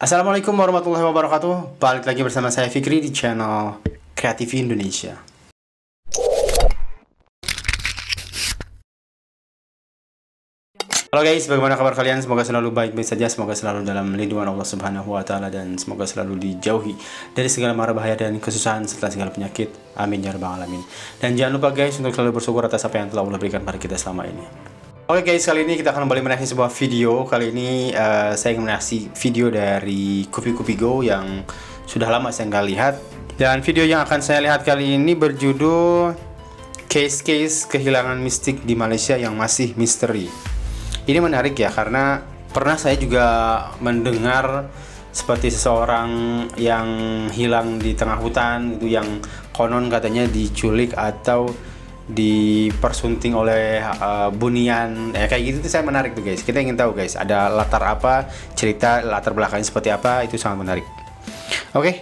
Assalamualaikum warahmatullahi wabarakatuh. Balik lagi bersama saya Fikri di channel Kreatif Indonesia. Halo guys, bagaimana kabar kalian? Semoga selalu baik-baik saja, semoga selalu dalam lindungan Allah Subhanahu wa taala dan semoga selalu dijauhi dari segala mara bahaya dan kesusahan serta segala penyakit. Amin ya rabbal alamin. Dan jangan lupa guys untuk selalu bersyukur atas apa yang telah Allah berikan pada kita selama ini. Oke guys, kali ini kita akan kembali mereaksi sebuah video. Kali ini uh, saya akan mereaksi video dari Kupi Kupi Go yang sudah lama saya nggak lihat. Dan video yang akan saya lihat kali ini berjudul Case-Case Kehilangan Mistik di Malaysia yang Masih Misteri. Ini menarik ya karena pernah saya juga mendengar seperti seseorang yang hilang di tengah hutan itu yang konon katanya diculik atau dipersunting oleh uh, bunian ya kayak gitu tuh saya menarik tuh guys kita ingin tahu guys ada latar apa cerita latar belakangnya seperti apa itu sangat menarik oke okay.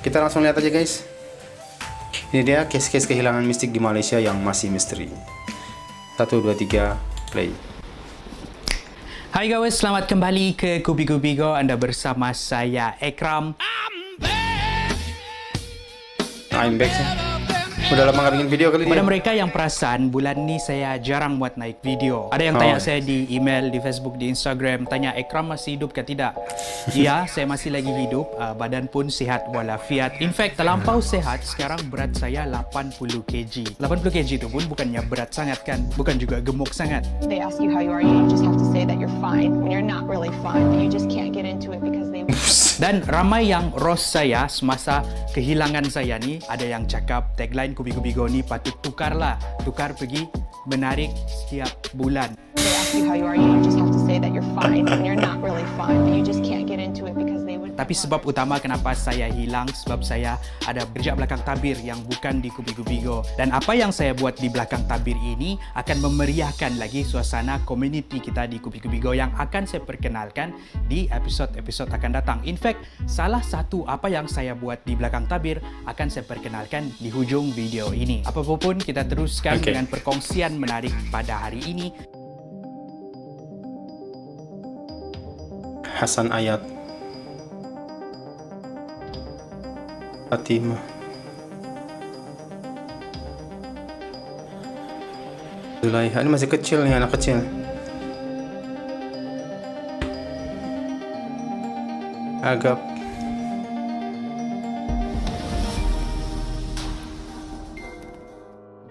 kita langsung lihat aja guys ini dia case-case kehilangan mistik di Malaysia yang masih misteri 1, 2, 3 play Hai guys, selamat kembali ke Kubi Kubi Go. Anda bersama saya Ekram. I'm back sih. Udah lama gak bikin video kali ini. Pada mereka yang perasan, bulan ni saya jarang buat naik video. Ada yang tanya oh. saya di email, di Facebook, di Instagram, tanya Ekram masih hidup ke tidak? ya, saya masih lagi hidup. Uh, badan pun sihat walafiat. In fact, terlampau sehat. Sekarang berat saya 80 kg. 80 kg itu pun bukannya berat sangat kan? Bukan juga gemuk sangat. They ask you how you are, you just have to say that you're fine when you're not really fine, you just can't get into it because Dan ramai yang ros saya semasa kehilangan saya ni ada yang cakap tagline Kubi-Kubi Go ni patut tukarlah. Tukar pergi menarik setiap bulan. They ask you how you are, you just have to say that you're fine when you're not really fine, but you just can't get into it because they would Tapi sebab utama kenapa saya hilang sebab saya ada kerja belakang tabir yang bukan di Kubi-Kubi Go. Dan apa yang saya buat di belakang tabir ini akan memeriahkan lagi suasana komuniti kita di Kubi-Kubi Go yang akan saya perkenalkan di episod-episod akan datang. In fact, salah satu apa yang saya buat di belakang tabir akan saya perkenalkan di hujung video ini. Apapun kita teruskan okay. dengan perkongsian menarik pada hari ini. Hasan Ayat. Fatimah. Zulaiha ini masih kecil nih anak kecil. Agap.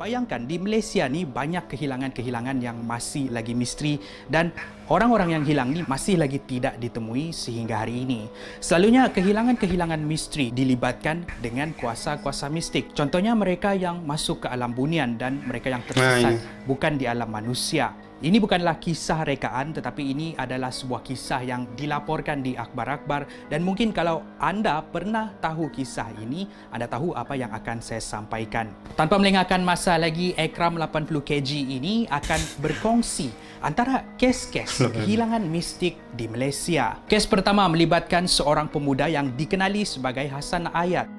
Bayangkan di Malaysia ni banyak kehilangan-kehilangan yang masih lagi misteri dan orang-orang yang hilang ni masih lagi tidak ditemui sehingga hari ini. Selalunya kehilangan-kehilangan misteri dilibatkan dengan kuasa-kuasa mistik. Contohnya mereka yang masuk ke alam bunian dan mereka yang tersesat bukan di alam manusia. Ini bukanlah kisah rekaan tetapi ini adalah sebuah kisah yang dilaporkan di akhbar-akhbar dan mungkin kalau anda pernah tahu kisah ini, anda tahu apa yang akan saya sampaikan. Tanpa melengahkan masa lagi, Ekram 80 kg ini akan berkongsi antara kes-kes kehilangan mistik di Malaysia. Kes pertama melibatkan seorang pemuda yang dikenali sebagai Hasan Ayat.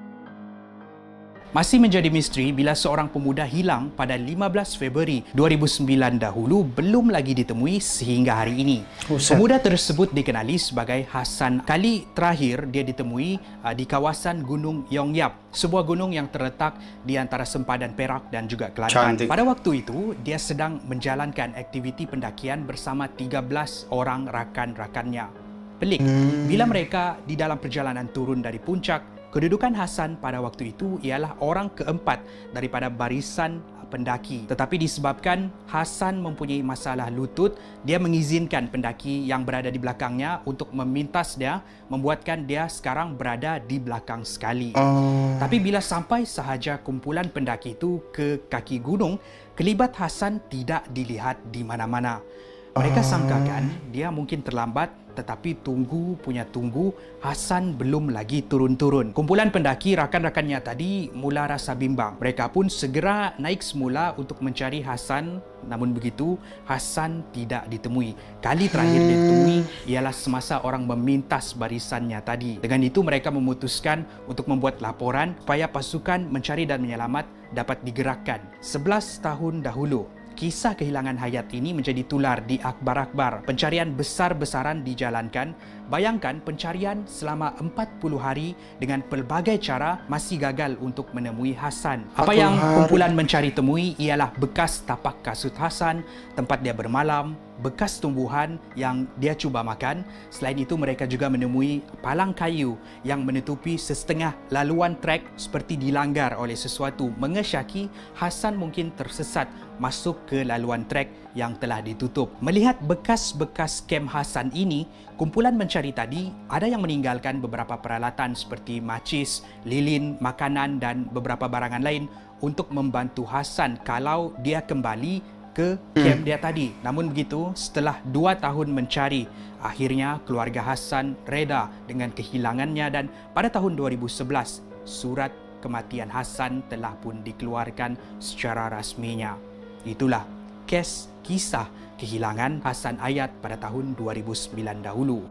Masih menjadi misteri bila seorang pemuda hilang pada 15 Februari 2009 dahulu belum lagi ditemui sehingga hari ini. Oh, pemuda tersebut dikenali sebagai Hasan. Kali terakhir dia ditemui uh, di kawasan Gunung Yongyap, sebuah gunung yang terletak di antara sempadan Perak dan juga Kelantan. Cantik. Pada waktu itu, dia sedang menjalankan aktiviti pendakian bersama 13 orang rakan-rakannya. Pelik, hmm. bila mereka di dalam perjalanan turun dari puncak, Kedudukan Hasan pada waktu itu ialah orang keempat daripada barisan pendaki. Tetapi disebabkan Hasan mempunyai masalah lutut, dia mengizinkan pendaki yang berada di belakangnya untuk memintas dia, membuatkan dia sekarang berada di belakang sekali. Uh... Tapi bila sampai sahaja kumpulan pendaki itu ke kaki gunung, kelibat Hasan tidak dilihat di mana-mana. Mereka sangkakan dia mungkin terlambat tetapi tunggu punya tunggu Hasan belum lagi turun-turun. Kumpulan pendaki rakan-rakannya tadi mula rasa bimbang. Mereka pun segera naik semula untuk mencari Hasan namun begitu Hasan tidak ditemui. Kali terakhir ditemui ialah semasa orang memintas barisannya tadi. Dengan itu mereka memutuskan untuk membuat laporan supaya pasukan mencari dan menyelamat dapat digerakkan. 11 tahun dahulu kisah kehilangan hayat ini menjadi tular di akhbar-akhbar. Pencarian besar-besaran dijalankan. Bayangkan pencarian selama 40 hari dengan pelbagai cara masih gagal untuk menemui Hasan. Apa yang kumpulan mencari temui ialah bekas tapak kasut Hasan, tempat dia bermalam, bekas tumbuhan yang dia cuba makan. Selain itu mereka juga menemui palang kayu yang menutupi setengah laluan trek seperti dilanggar oleh sesuatu mengesyaki Hasan mungkin tersesat masuk ke laluan trek yang telah ditutup. Melihat bekas-bekas kem Hasan ini, kumpulan mencari tadi ada yang meninggalkan beberapa peralatan seperti macis, lilin, makanan dan beberapa barangan lain untuk membantu Hasan kalau dia kembali ke kem dia tadi. Namun begitu, setelah dua tahun mencari, akhirnya keluarga Hasan reda dengan kehilangannya dan pada tahun 2011, surat kematian Hasan telah pun dikeluarkan secara rasminya. Itulah kes kisah kehilangan Hasan Ayat pada tahun 2009 dahulu.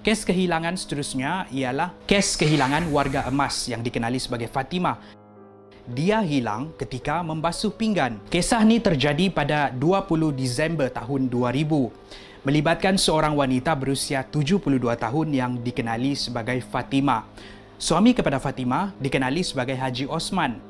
Kes kehilangan seterusnya ialah kes kehilangan warga emas yang dikenali sebagai Fatimah. Dia hilang ketika membasuh pinggan. Kisah ini terjadi pada 20 Disember tahun 2000 melibatkan seorang wanita berusia 72 tahun yang dikenali sebagai Fatimah. Suami kepada Fatimah dikenali sebagai Haji Osman.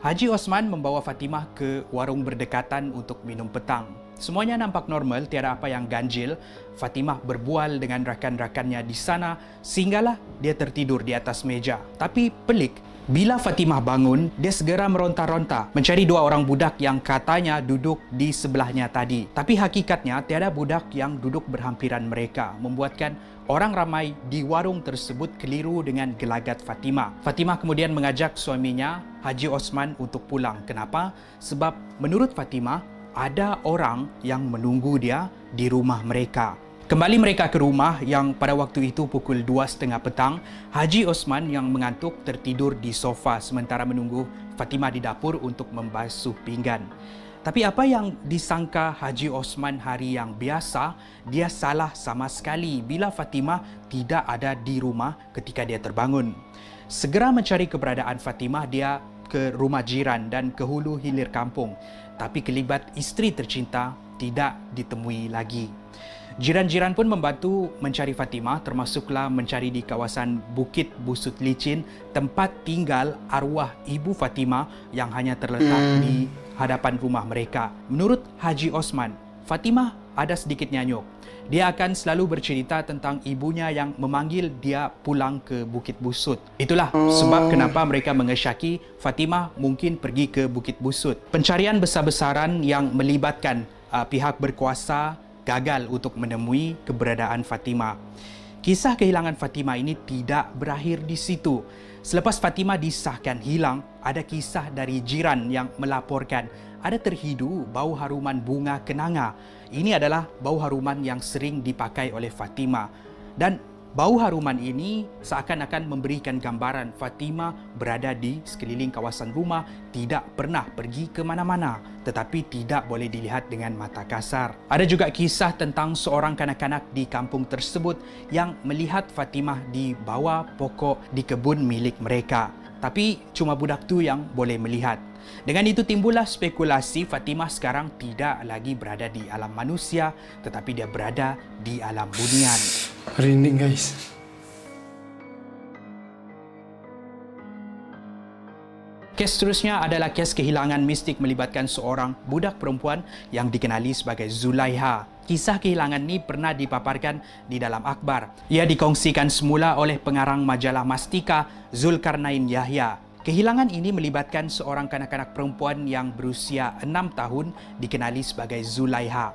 Haji Osman membawa Fatimah ke warung berdekatan untuk minum petang. Semuanya nampak normal, tiada apa yang ganjil. Fatimah berbual dengan rakan-rakannya di sana sehinggalah dia tertidur di atas meja. Tapi pelik, bila Fatimah bangun, dia segera meronta-ronta mencari dua orang budak yang katanya duduk di sebelahnya tadi. Tapi hakikatnya tiada budak yang duduk berhampiran mereka, membuatkan orang ramai di warung tersebut keliru dengan gelagat Fatimah. Fatimah kemudian mengajak suaminya, Haji Osman untuk pulang. Kenapa? Sebab menurut Fatimah, ada orang yang menunggu dia di rumah mereka. Kembali mereka ke rumah yang pada waktu itu pukul 2.30 petang, Haji Osman yang mengantuk tertidur di sofa sementara menunggu Fatimah di dapur untuk membasuh pinggan. Tapi apa yang disangka Haji Osman hari yang biasa, dia salah sama sekali bila Fatimah tidak ada di rumah ketika dia terbangun. Segera mencari keberadaan Fatimah, dia ke rumah jiran dan ke hulu hilir kampung. Tapi kelibat isteri tercinta tidak ditemui lagi. Jiran-jiran pun membantu mencari Fatimah termasuklah mencari di kawasan Bukit Busut Licin tempat tinggal arwah ibu Fatimah yang hanya terletak hmm. di hadapan rumah mereka. Menurut Haji Osman, Fatimah ada sedikit nyanyuk. Dia akan selalu bercerita tentang ibunya yang memanggil dia pulang ke Bukit Busut. Itulah sebab kenapa mereka mengesyaki Fatimah mungkin pergi ke Bukit Busut. Pencarian besar-besaran yang melibatkan uh, pihak berkuasa gagal untuk menemui keberadaan Fatimah. Kisah kehilangan Fatimah ini tidak berakhir di situ. Selepas Fatimah disahkan hilang, ada kisah dari jiran yang melaporkan ada terhidu bau haruman bunga kenanga. Ini adalah bau haruman yang sering dipakai oleh Fatimah. Dan Bau haruman ini seakan-akan memberikan gambaran Fatima berada di sekeliling kawasan rumah, tidak pernah pergi ke mana-mana tetapi tidak boleh dilihat dengan mata kasar. Ada juga kisah tentang seorang kanak-kanak di kampung tersebut yang melihat Fatimah di bawah pokok di kebun milik mereka. Tapi cuma budak tu yang boleh melihat. Dengan itu timbullah spekulasi Fatimah sekarang tidak lagi berada di alam manusia tetapi dia berada di alam bunian. Rinding guys. Kes seterusnya adalah kes kehilangan mistik melibatkan seorang budak perempuan yang dikenali sebagai Zulaiha. Kisah kehilangan ini pernah dipaparkan di dalam akhbar. Ia dikongsikan semula oleh pengarang majalah Mastika Zulkarnain Yahya Kehilangan ini melibatkan seorang kanak-kanak perempuan yang berusia 6 tahun dikenali sebagai Zulaiha.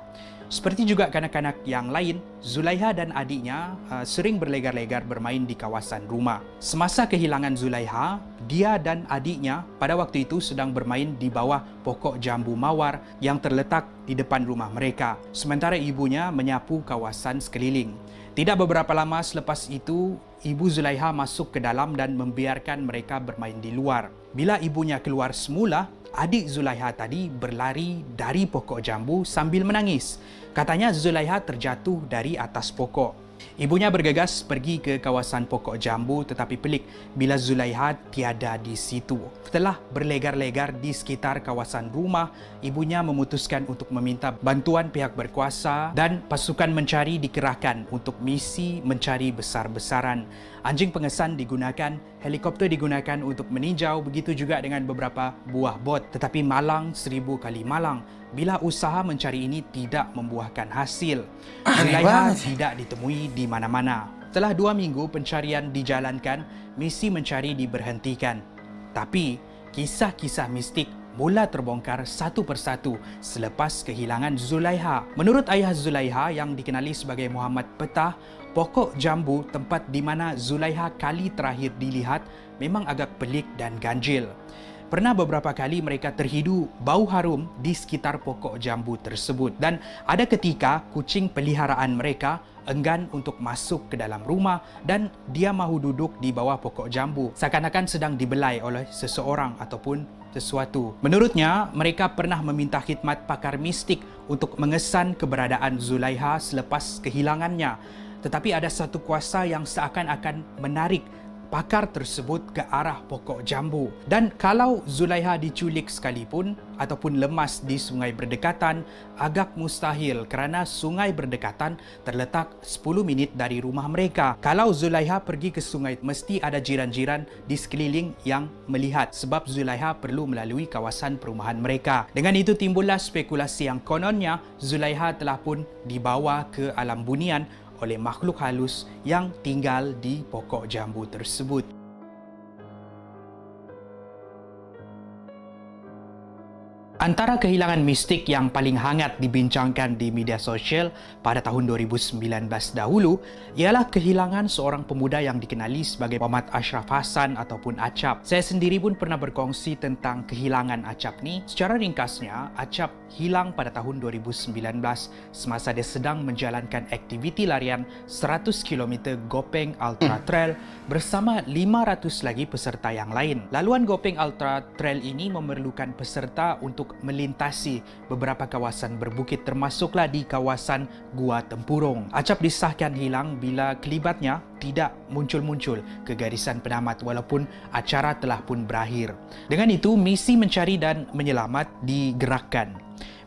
Seperti juga kanak-kanak yang lain, Zulaiha dan adiknya uh, sering berlegar-legar bermain di kawasan rumah. Semasa kehilangan Zulaiha, dia dan adiknya pada waktu itu sedang bermain di bawah pokok jambu mawar yang terletak di depan rumah mereka. Sementara ibunya menyapu kawasan sekeliling. Tidak beberapa lama selepas itu, Ibu Zulaiha masuk ke dalam dan membiarkan mereka bermain di luar. Bila ibunya keluar semula, adik Zulaiha tadi berlari dari pokok jambu sambil menangis. Katanya Zulaiha terjatuh dari atas pokok. Ibunya bergegas pergi ke kawasan pokok jambu tetapi pelik bila Zulaiha tiada di situ. Setelah berlegar-legar di sekitar kawasan rumah, ibunya memutuskan untuk meminta bantuan pihak berkuasa dan pasukan mencari dikerahkan untuk misi mencari besar-besaran. Anjing pengesan digunakan, helikopter digunakan untuk meninjau begitu juga dengan beberapa buah bot tetapi malang seribu kali malang bila usaha mencari ini tidak membuahkan hasil. Zulaiha tidak ditemui di mana-mana. Setelah dua minggu pencarian dijalankan, misi mencari diberhentikan. Tapi, kisah-kisah mistik mula terbongkar satu persatu selepas kehilangan Zulaiha. Menurut ayah Zulaiha yang dikenali sebagai Muhammad Petah, pokok jambu tempat di mana Zulaiha kali terakhir dilihat memang agak pelik dan ganjil. Pernah beberapa kali mereka terhidu bau harum di sekitar pokok jambu tersebut dan ada ketika kucing peliharaan mereka enggan untuk masuk ke dalam rumah dan dia mahu duduk di bawah pokok jambu seakan-akan sedang dibelai oleh seseorang ataupun sesuatu. Menurutnya, mereka pernah meminta khidmat pakar mistik untuk mengesan keberadaan Zulaiha selepas kehilangannya. Tetapi ada satu kuasa yang seakan-akan menarik pakar tersebut ke arah pokok jambu. Dan kalau Zulaiha diculik sekalipun ataupun lemas di sungai berdekatan, agak mustahil kerana sungai berdekatan terletak 10 minit dari rumah mereka. Kalau Zulaiha pergi ke sungai, mesti ada jiran-jiran di sekeliling yang melihat sebab Zulaiha perlu melalui kawasan perumahan mereka. Dengan itu timbullah spekulasi yang kononnya Zulaiha telah pun dibawa ke alam bunian oleh makhluk halus yang tinggal di pokok jambu tersebut. Antara kehilangan mistik yang paling hangat dibincangkan di media sosial pada tahun 2019 dahulu ialah kehilangan seorang pemuda yang dikenali sebagai Muhammad Ashraf Hassan ataupun Acap. Saya sendiri pun pernah berkongsi tentang kehilangan Acap ni. Secara ringkasnya, Acap hilang pada tahun 2019 semasa dia sedang menjalankan aktiviti larian 100 km Gopeng Ultra Trail bersama 500 lagi peserta yang lain. Laluan Gopeng Ultra Trail ini memerlukan peserta untuk untuk melintasi beberapa kawasan berbukit termasuklah di kawasan Gua Tempurung. Acap disahkan hilang bila kelibatnya tidak muncul-muncul ke garisan penamat walaupun acara telah pun berakhir. Dengan itu, misi mencari dan menyelamat digerakkan.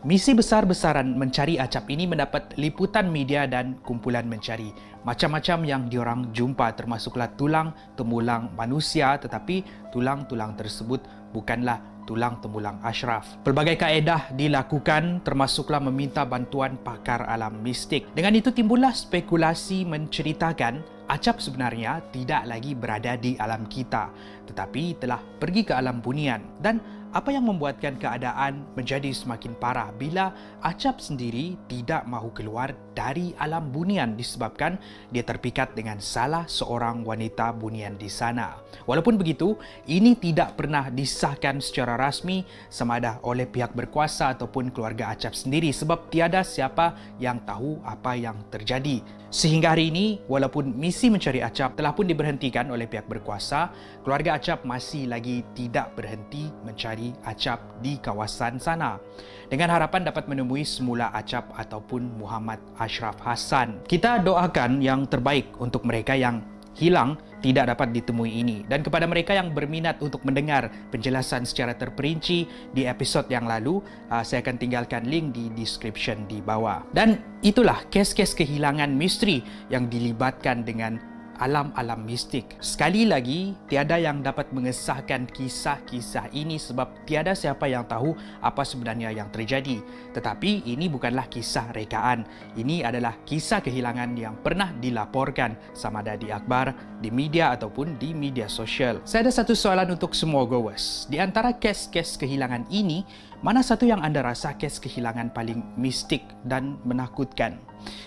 Misi besar-besaran mencari acap ini mendapat liputan media dan kumpulan mencari. Macam-macam yang diorang jumpa termasuklah tulang temulang manusia tetapi tulang-tulang tersebut bukanlah tulang temulang Ashraf. Pelbagai kaedah dilakukan termasuklah meminta bantuan pakar alam mistik. Dengan itu timbullah spekulasi menceritakan Acap sebenarnya tidak lagi berada di alam kita tetapi telah pergi ke alam bunian dan apa yang membuatkan keadaan menjadi semakin parah bila Acap sendiri tidak mahu keluar dari alam bunian disebabkan dia terpikat dengan salah seorang wanita bunian di sana. Walaupun begitu, ini tidak pernah disahkan secara rasmi sama ada oleh pihak berkuasa ataupun keluarga Acap sendiri sebab tiada siapa yang tahu apa yang terjadi. Sehingga hari ini, walaupun misi mencari Acap telah pun diberhentikan oleh pihak berkuasa, keluarga Acap masih lagi tidak berhenti mencari Acap di kawasan sana. Dengan harapan dapat menemui semula Acap ataupun Muhammad Ashraf Hassan. Kita doakan yang terbaik untuk mereka yang hilang tidak dapat ditemui ini. Dan kepada mereka yang berminat untuk mendengar penjelasan secara terperinci di episod yang lalu uh, saya akan tinggalkan link di description di bawah. Dan itulah kes-kes kehilangan misteri yang dilibatkan dengan alam-alam mistik. Sekali lagi, tiada yang dapat mengesahkan kisah-kisah ini sebab tiada siapa yang tahu apa sebenarnya yang terjadi. Tetapi ini bukanlah kisah rekaan. Ini adalah kisah kehilangan yang pernah dilaporkan sama ada di akhbar, di media ataupun di media sosial. Saya ada satu soalan untuk semua goers. Di antara kes-kes kehilangan ini, mana satu yang anda rasa kes kehilangan paling mistik dan menakutkan?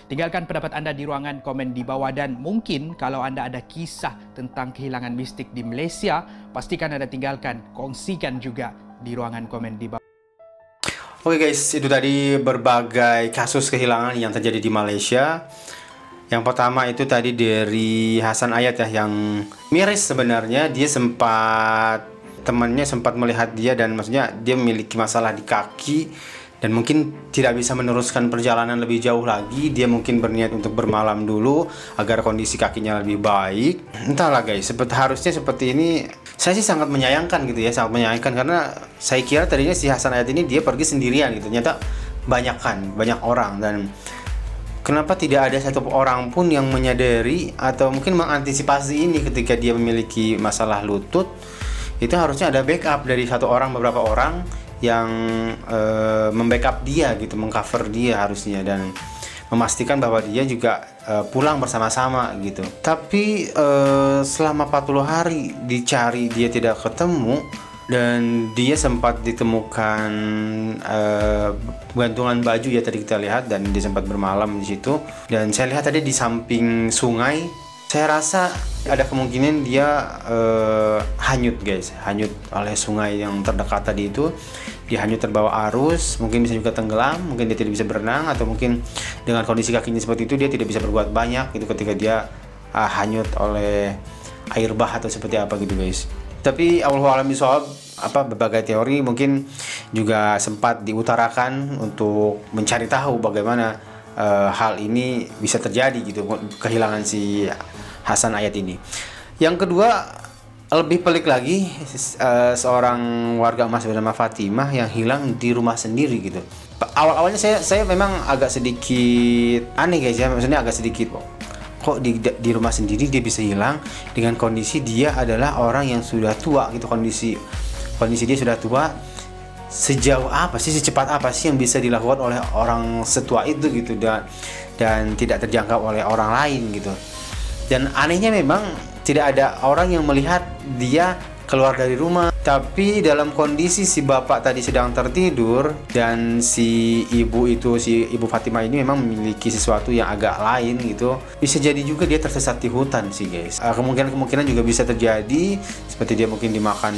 Tinggalkan pendapat anda di ruangan komen di bawah dan mungkin kalau anda ada kisah tentang kehilangan mistik di Malaysia, pastikan anda tinggalkan, kongsikan juga di ruangan komen di bawah. Oke okay guys, itu tadi berbagai kasus kehilangan yang terjadi di Malaysia. Yang pertama itu tadi dari Hasan Ayat ya yang miris sebenarnya dia sempat temannya sempat melihat dia dan maksudnya dia memiliki masalah di kaki dan mungkin tidak bisa meneruskan perjalanan lebih jauh lagi. Dia mungkin berniat untuk bermalam dulu agar kondisi kakinya lebih baik. Entahlah guys seperti harusnya seperti ini. Saya sih sangat menyayangkan gitu ya sangat menyayangkan karena saya kira tadinya si Hasan Ayat ini dia pergi sendirian gitu. Ternyata banyak kan banyak orang dan kenapa tidak ada satu orang pun yang menyadari atau mungkin mengantisipasi ini ketika dia memiliki masalah lutut itu harusnya ada backup dari satu orang beberapa orang yang uh, membackup dia gitu, mengcover dia harusnya dan memastikan bahwa dia juga uh, pulang bersama-sama gitu. Tapi uh, selama 40 hari dicari dia tidak ketemu dan dia sempat ditemukan uh, gantungan baju ya tadi kita lihat dan dia sempat bermalam di situ dan saya lihat tadi di samping sungai saya rasa ada kemungkinan dia uh, hanyut guys. Hanyut oleh sungai yang terdekat tadi itu. Dia hanyut terbawa arus mungkin bisa juga tenggelam mungkin dia tidak bisa berenang atau mungkin dengan kondisi kakinya seperti itu dia tidak bisa berbuat banyak gitu ketika dia uh, hanyut oleh air bah atau seperti apa gitu guys. Tapi Allah alam soal apa berbagai teori mungkin juga sempat diutarakan untuk mencari tahu bagaimana uh, hal ini bisa terjadi gitu kehilangan si Hasan Ayat ini. Yang kedua lebih pelik lagi uh, seorang warga emas bernama Fatimah yang hilang di rumah sendiri gitu. Awal-awalnya saya saya memang agak sedikit aneh guys ya, maksudnya agak sedikit kok. Kok di di rumah sendiri dia bisa hilang dengan kondisi dia adalah orang yang sudah tua gitu kondisi kondisi dia sudah tua sejauh apa sih secepat apa sih yang bisa dilakukan oleh orang setua itu gitu dan dan tidak terjangkau oleh orang lain gitu. Dan anehnya memang tidak ada orang yang melihat dia keluar dari rumah. Tapi dalam kondisi si bapak tadi sedang tertidur dan si ibu itu si ibu Fatimah ini memang memiliki sesuatu yang agak lain gitu. Bisa jadi juga dia tersesat di hutan sih guys. Uh, kemungkinan kemungkinan juga bisa terjadi. Seperti dia mungkin dimakan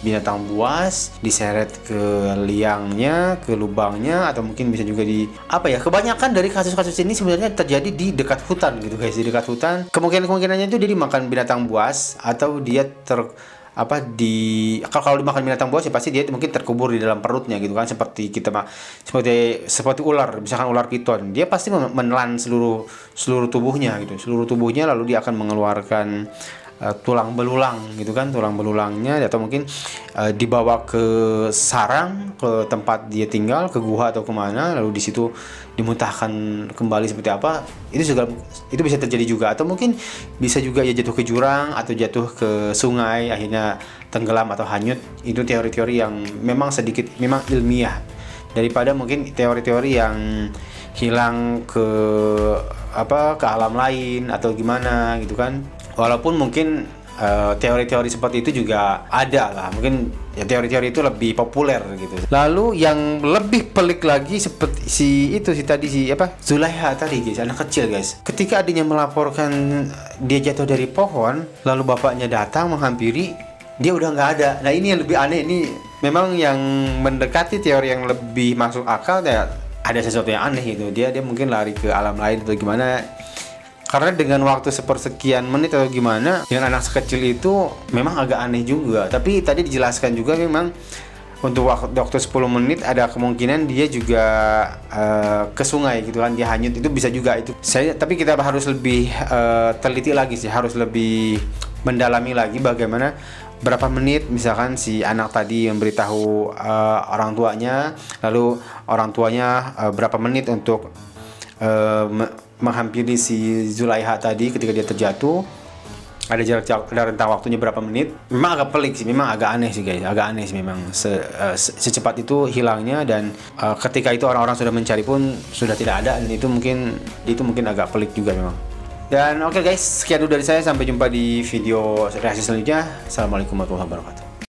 binatang buas diseret ke liangnya ke lubangnya atau mungkin bisa juga di apa ya kebanyakan dari kasus-kasus ini sebenarnya terjadi di dekat hutan gitu guys. Di dekat hutan. Kemungkinan kemungkinannya itu dia dimakan binatang buas atau dia ter apa di kalau dimakan binatang buas ya pasti dia mungkin terkubur di dalam perutnya gitu kan seperti kita mah seperti seperti ular misalkan ular piton dia pasti menelan seluruh seluruh tubuhnya gitu. Seluruh tubuhnya lalu dia akan mengeluarkan uh, tulang belulang gitu kan tulang belulangnya atau mungkin uh, dibawa ke sarang ke tempat dia tinggal ke gua atau ke mana lalu di situ dimuntahkan kembali seperti apa itu juga itu bisa terjadi juga. Atau mungkin bisa juga ya jatuh ke jurang atau jatuh ke sungai akhirnya tenggelam atau hanyut. Itu teori-teori yang memang sedikit memang ilmiah. Daripada mungkin teori-teori yang hilang ke apa ke alam lain atau gimana gitu kan walaupun mungkin eh, teori-teori uh, seperti itu juga ada lah. Mungkin ya teori-teori itu lebih populer gitu. Lalu yang lebih pelik lagi seperti si itu si tadi si apa? Zulaiha tadi guys anak kecil guys. Ketika adiknya melaporkan dia jatuh dari pohon lalu bapaknya datang menghampiri dia udah nggak ada. Nah ini yang lebih aneh. Ini memang yang mendekati teori yang lebih masuk akal ya ada sesuatu yang aneh gitu. Dia dia mungkin lari ke alam lain atau gimana karena dengan waktu sepersekian menit atau gimana dengan anak sekecil itu memang agak aneh juga. Tapi tadi dijelaskan juga memang untuk waktu, waktu 10 menit ada kemungkinan dia juga uh, ke sungai gitu kan dia hanyut itu bisa juga itu. Saya tapi kita harus lebih uh, teliti lagi sih harus lebih mendalami lagi bagaimana berapa menit misalkan si anak tadi memberitahu uh, orang tuanya lalu orang tuanya uh, berapa menit untuk uh, menghampiri si Zulaiha tadi ketika dia terjatuh. Ada jarak ada rentang waktunya berapa menit. Memang agak pelik sih memang agak aneh sih guys. Agak aneh sih memang. Se, uh, secepat itu hilangnya dan uh, ketika itu orang-orang sudah mencari pun sudah tidak ada dan itu mungkin itu mungkin agak pelik juga memang. Dan oke okay guys sekian dulu dari saya. Sampai jumpa di video reaksi selanjutnya. Assalamualaikum warahmatullahi wabarakatuh